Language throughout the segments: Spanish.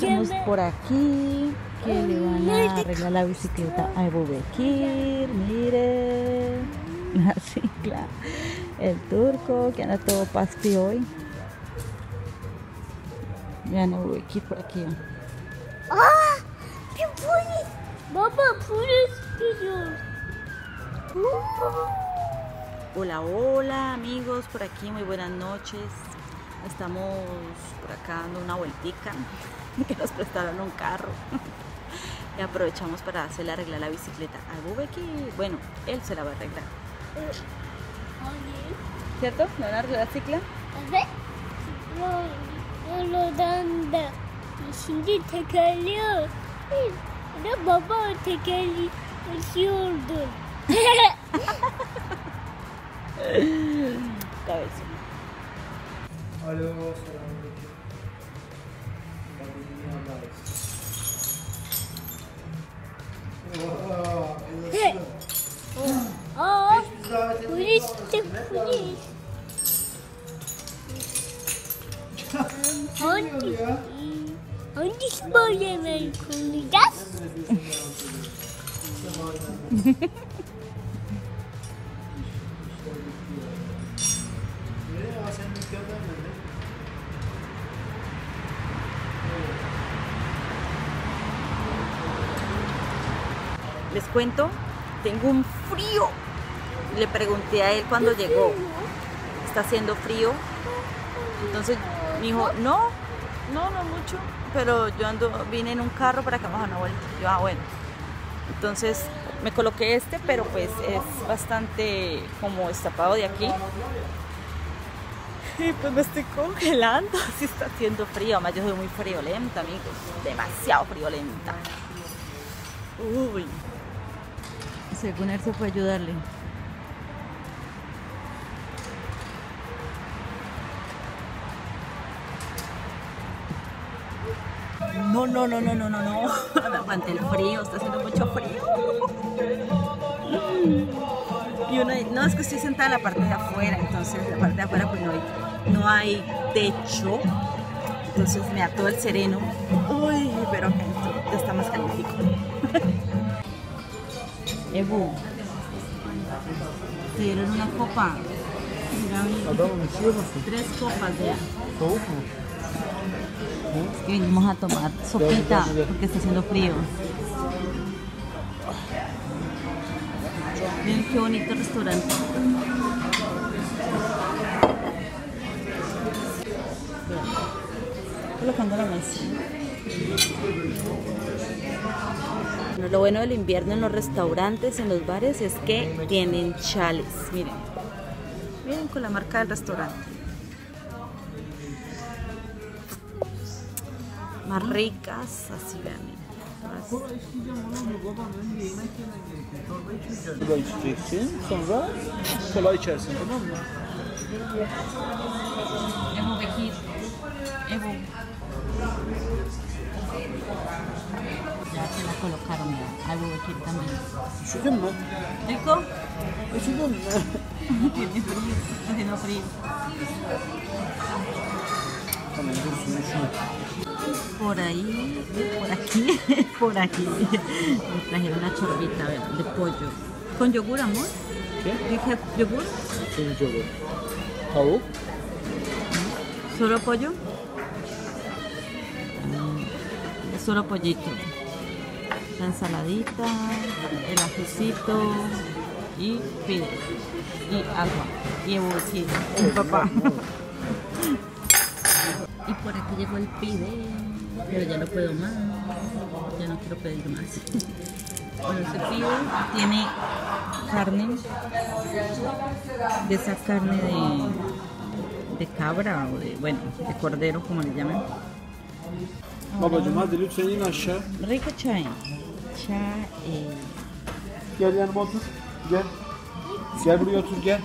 Estamos por aquí que le van a arreglar la bicicleta a Ebu Bekir. Mire la cicla. El turco que anda todo paspi hoy. Vean Ebu Bekir por aquí. Aa! Bir polis. Baba Hola, hola amigos, por aquí muy buenas noches. Estamos por acá dando una vueltica, que nos prestaron un carro. Y aprovechamos para hacerle arreglar la bicicleta a Bubeki. Bueno, él se la va a arreglar. ¿Cierto? ¿Le van a arreglar la cicla? Üşüyordum. Kardeşim. Alo, selamünaleyküm. Hangi, hangi böyle konuşacağız? Les cuento, tengo un frío. Le pregunté a él cuando llegó, ¿está haciendo frío? Entonces me dijo, no, no, no mucho, pero yo ando, vine en un carro para que vamos a una vuelta. Yo, ah, bueno. Entonces me coloqué este, pero pues es bastante como destapado de aquí. Y pues me estoy congelando, si está haciendo frío. Además yo soy muy friolenta, amigos, demasiado friolenta. Uy. Según él se fue a ayudarle. No, no, no, no, no, no, no. No aguante el frío, está haciendo mucho frío. Y uno, no, es que estoy sentada en la parte de afuera, entonces la parte de afuera pues no hay, no hay techo. Entonces me da todo el sereno. Uy, pero ya está más calientico. Ebu, te dieron una copa. Mira, tres copas ya. Soğuk mu? Es que venimos a tomar sopita porque está haciendo frío. Miren qué bonito restaurante. Colocando la mesa. Lo bueno del invierno en los restaurantes, en los bares, es que tienen chales. Miren. Miren con la marca del restaurante. Más ricas, así vean. miren. Más- Çorba içeceksin. Sonra kola içersin tamam mı? Evo Bekir. Evo. Ya se la colocaron ya. Bekir también. Üşüdün mü? ¿Rico? Üşüdün mü? Tiene frío. Está haciendo frío. Tamam dursun üşüme. Por ahí, por aquí, por aquí. Me trajeron una chorbita a ver, de pollo. ¿Con yogur, amor? ¿Qué? Dije yogur. Olur. Tavuk. ¿Solo pollo? Mm, Solo pollito. La ensaladita, el ajicito y pide. Y agua. Y mi papá. Y por aquí llegó el pide, pero ya no puedo más. Ya no quiero pedir más. Bueno, ese pide tiene carne, de esa carne de, de cabra o de, bueno, de cordero, como le llaman. Babacım hadi lütfen in aşağı. Rico chai. Chai. Gel yanıma otur. Gel. Gel buraya otur gel.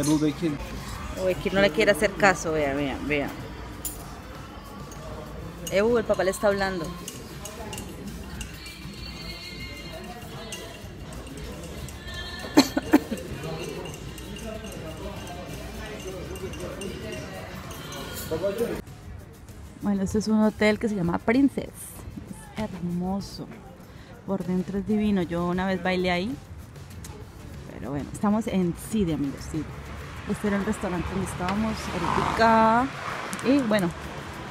Ebu Bekir. Uy, que no le quiere hacer caso, vean, vean, vean. Eh, uh, el papá le está hablando. Bueno, este es un hotel que se llama Princess. Es hermoso. Por dentro es divino. Yo una vez bailé ahí. Pero bueno, estamos en Cide, amigos, Cide. Este era el restaurante donde estábamos ahorita. Y bueno,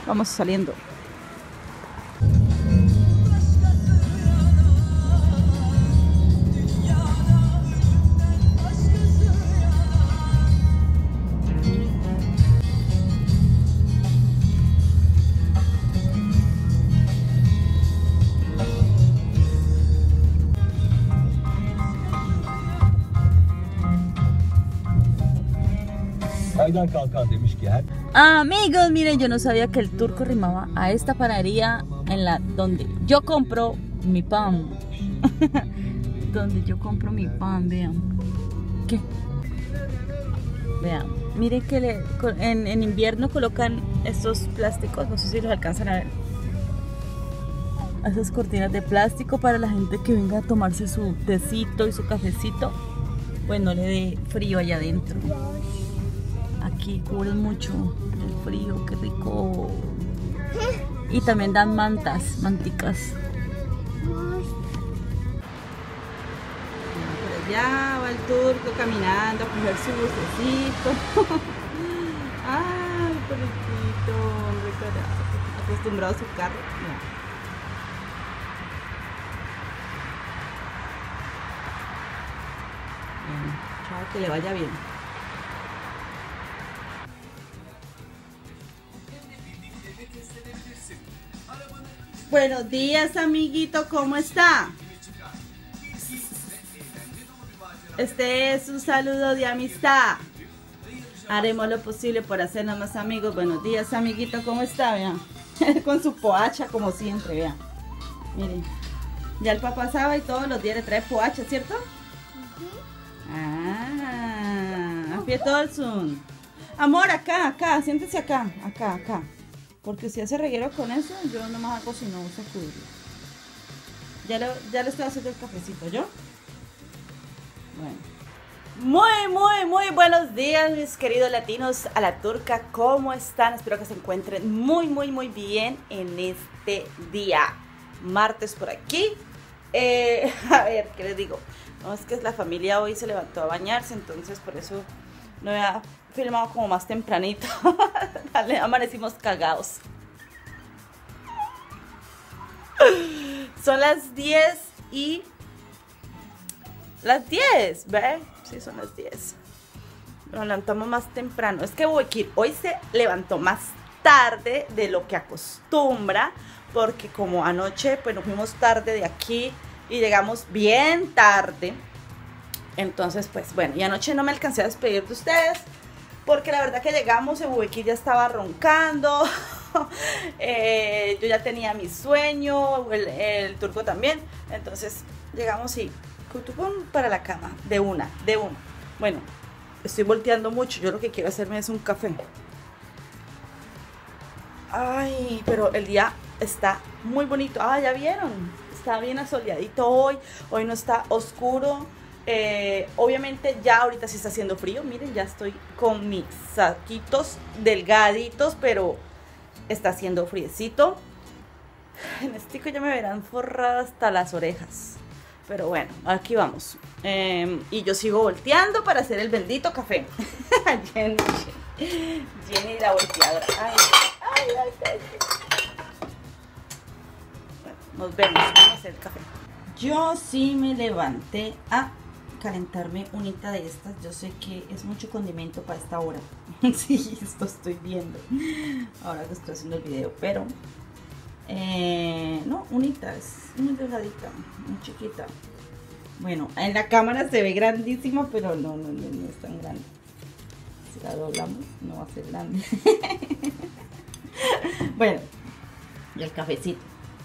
vamos saliendo. Amigos, miren, yo no sabía que el turco rimaba a esta panadería en la donde yo compro mi pan. donde yo compro mi pan, vean. ¿Qué? Vean, miren que le- en, en invierno colocan estos plásticos, no sé si los alcanzan a ver. Esas cortinas de plástico para la gente que venga a tomarse su tecito y su cafecito, pues no le dé frío allá adentro. Aquí cubren mucho el frío, qué rico. Y también dan mantas, manticas. Por allá va el turco caminando a coger su bucecito. Ay, pobrecito, hombre. Acostumbrado a su carro. No. Que le vaya bien. Buenos días, amiguito, ¿cómo está? Este es un saludo de amistad. Haremos lo posible por hacernos más amigos. Buenos días, amiguito, ¿cómo está? Vean. Con su poacha, como siempre, vean. Miren. Ya el papá sabe y todos los días le trae poacha, ¿cierto? Ah, Fietolsun. Amor, acá, acá, siéntese acá, acá, acá. Porque si hace reguero con eso, yo no más hago sino sacudirlo. Ya, lo, ya le estoy haciendo el cafecito, ¿yo? Bueno. Muy, muy, muy buenos días, mis queridos latinos a la turca. ¿Cómo están? Espero que se encuentren muy, muy, muy bien en este día. Martes por aquí. Eh, a ver, ¿qué les digo? No, es que la familia hoy se levantó a bañarse, entonces por eso no había filmado como más tempranito. Amanecimos cagados. Son las 10 y... Las 10, ¿ve? Sí, son las 10. Nos levantamos más temprano. Es que Wekir hoy se levantó más tarde de lo que acostumbra, porque como anoche pues nos fuimos tarde de aquí y llegamos bien tarde. Entonces, pues bueno, y anoche no me alcancé a despedir de ustedes, porque la verdad que llegamos, el Wekir ya estaba roncando, eh, yo ya tenía mi sueño, el, turco también. Entonces llegamos y cutupum para la cama, de una, de una. Bueno, estoy volteando mucho, yo lo que quiero hacerme es un café. Ay, pero el día está muy bonito. Ah, ya vieron. Está bien asoleadito hoy. Hoy no está oscuro. Eh, obviamente ya ahorita sí está haciendo frío. Miren, ya estoy con mis saquitos delgaditos, pero está haciendo friecito. En este ya me verán forrada hasta las orejas. Pero bueno, aquí vamos. Eh, y yo sigo volteando para hacer el bendito café. Jenny, Jenny la volteadora. Ay, ay, ay, ay. Bueno, nos vemos. Vamos a hacer el café. Yo sí me levanté a calentarme unita de estas. Yo sé que es mucho condimento para esta hora. sí, esto estoy viendo. Ahora que estoy haciendo el video, pero eh, no, unita, es muy delgadita, muy chiquita. Bueno, en la cámara se ve grandísima, pero no, no, no, no es tan grande. Si la doblamos, no va a ser grande. bueno, y el cafecito.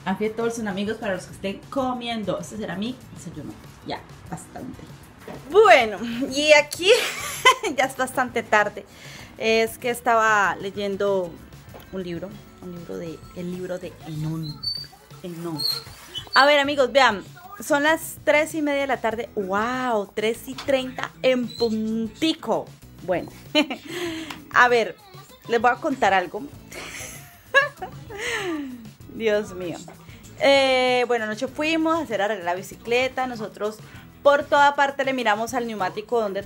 Afie todos amigos para los que estén comiendo. Este será mi desayuno. Ya, bastante. Bueno, y aquí ya es bastante tarde. Es que estaba leyendo un libro, un libro de, el libro de Enon. Enon. A ver, amigos, vean, son las 3 y media de la tarde. ¡Wow! 3 y 30 en puntico. Bueno, a ver, les voy a contar algo. Dios mío. Eh, bueno, anoche fuimos a hacer arreglar la bicicleta. Nosotros por toda parte le miramos al neumático donde,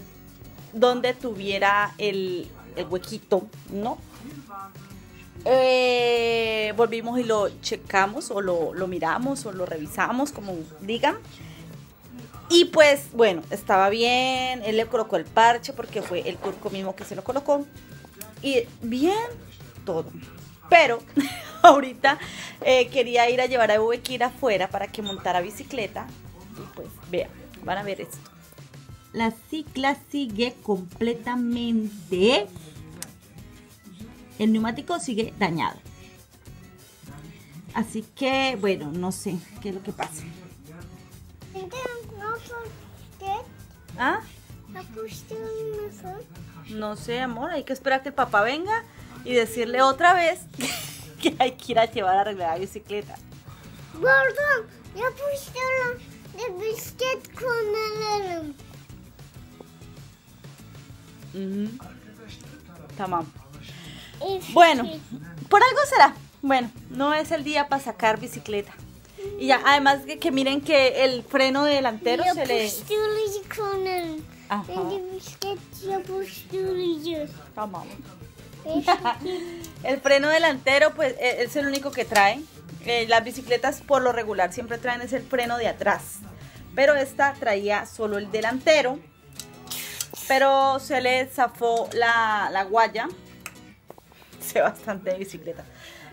donde tuviera el, el huequito, ¿no? Eh, volvimos y lo checamos o lo, lo miramos o lo revisamos, como digan. Y pues bueno, estaba bien, él le colocó el parche porque fue el turco mismo que se lo colocó. Y bien, todo. Pero ahorita eh, quería ir a llevar a Ubequira afuera para que montara bicicleta. Y pues vean, van a ver esto. La cicla sigue completamente. El neumático sigue dañado. Así que, bueno, no sé qué es lo que pasa. No usted, ¿Ah? no sé, amor, hay que esperar que el papá venga y decirle otra vez que hay que ir a llevar a arreglar la bicicleta. Gordo, ya pusieron de biscuit con el Ujú. Tamam. Bueno, por algo será. Bueno, no es el día para sacar bicicleta. Y ya, además que, que miren que el freno delantero se le... Ajá. Tamam. El freno delantero, pues, e- es el único que trae. Eh, las bicicletas, por lo regular, siempre traen es el freno de atrás. Pero esta traía solo el delantero. Pero se le zafó la, la guaya. Sé bastante de bicicleta.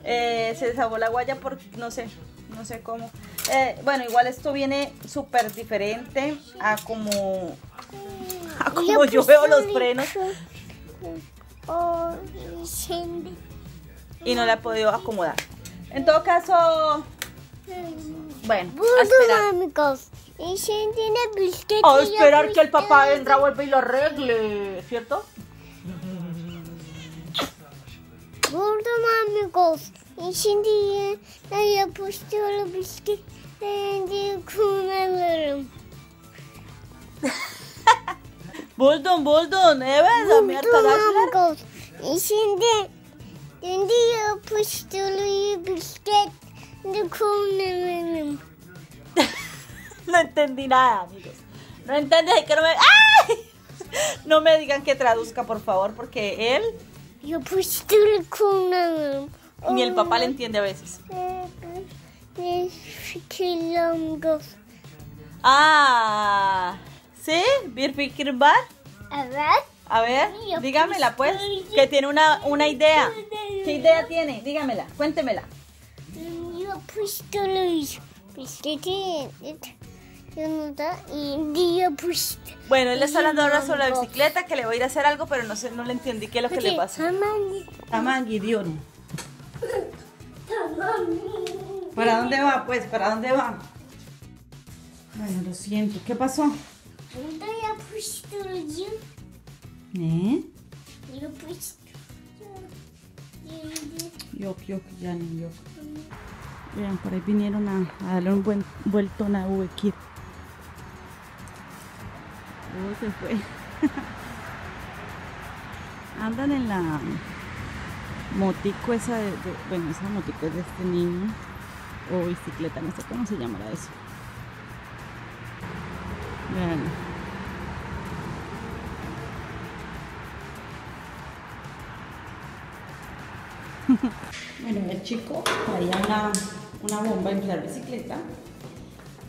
Eh, se zafó la guaya por, no sé, no sé cómo. Eh, bueno, igual esto viene súper diferente a como, a como yo veo los frenos. Y no la he podido acomodar. En todo caso, bueno, a esperar. amigos. Y biscuit. A esperar que el papá venga, vuelva y lo arregle, ¿cierto? Gordo amigos. Y Cindy ya puesto el biscuit de con el Boldon, Boldon, ¿eh? ves? A mi arkadaşlar. amigos. Y Cindy Cindy ya No entendí nada, amigos. No entendí, que no me... ¡Ay! No me digan que traduzca, por favor, porque él el ni el papá le entiende a veces. Ah, ¿sí? Bir fikir var. A ver. A ver, dígamela pues, que tiene una, una idea. ¿Qué idea tiene? Dígamela, cuéntemela. Yo puesto los biscuitos y yo puesto. Bueno, él está hablando ahora sobre la bicicleta, que le voy a ir a hacer algo, pero no sé, no le entendí qué es lo que le pasa. Tamangui, Dios. ¿Para dónde va, pues? ¿Para dónde va? Bueno, lo siento. ¿Qué pasó? ¿Eh? Yok, yok, ya no, yok. Vean, por ahí vinieron a, darle un buen vuelto a Kid. Oh, se fue. Andan en la motico esa de- bueno, esa motico es de este niño. O bicicleta, no sé cómo se llamará eso. Vean. Chico traía una, una bomba a inflar bicicleta.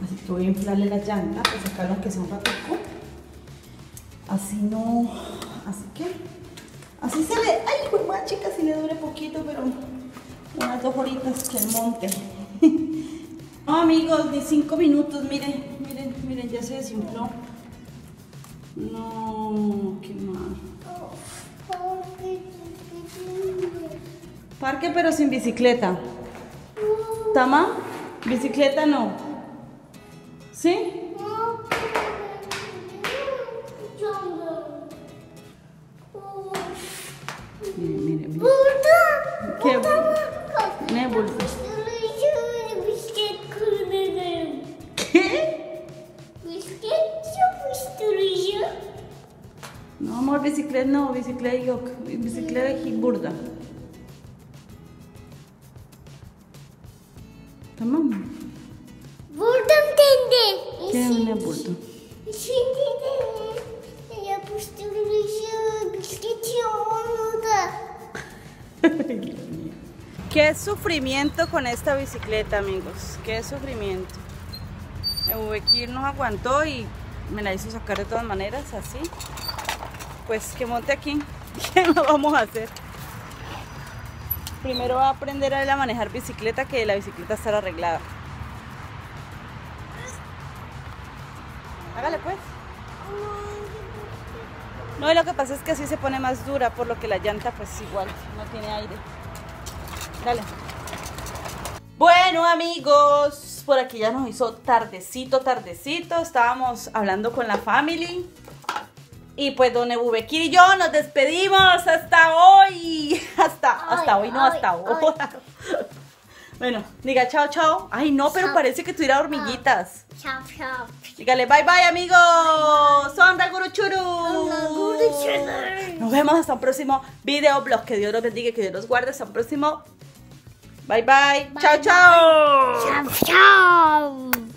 Así que voy a inflarle la llanta para sacarlo aunque sea un ratico. Así no. Así que. Así se le. Ay, pues más chica, si le dure poquito, pero unas dos horitas que el monte. No, amigos, ni cinco minutos, miren, miren, miren, ya se desinfló. No, qué mal. Parque pero sin bicicleta. ¿Tama? ¿Bicicleta no? ¿Sí? Mire, mire, mire. ¿Qué? No, Amor, bicicleta no, bicicleta yok. Burda. Qué sufrimiento con esta bicicleta, amigos. Qué sufrimiento. Ebubekir nos aguantó y me la hizo sacar de todas maneras, así. Pues que monte aquí. ¿Qué nos vamos a hacer? Primero va a aprender a él a manejar bicicleta, que la bicicleta estará arreglada. Hágale pues. No, lo que pasa es que así se pone más dura, por lo que la llanta pues igual no tiene aire. Dale. Bueno amigos, por aquí ya nos hizo tardecito, tardecito. Estábamos hablando con la family. Y pues don Ebubekir y yo nos despedimos hasta hoy. Hasta, hasta Ay, hoy, no hasta ahora. Bueno, diga chao, chao. Ay, no, pero Chao. parece que tuviera hormiguitas. Chao, chao. Dígale bye bye amigos. Sonda Guruchuru. Guruchuru. Nos vemos hasta un próximo video blog. Que Dios los bendiga que Dios los guarde. Hasta un próximo. Bye bye. chao, bye. chao. Chao, chao. Muchas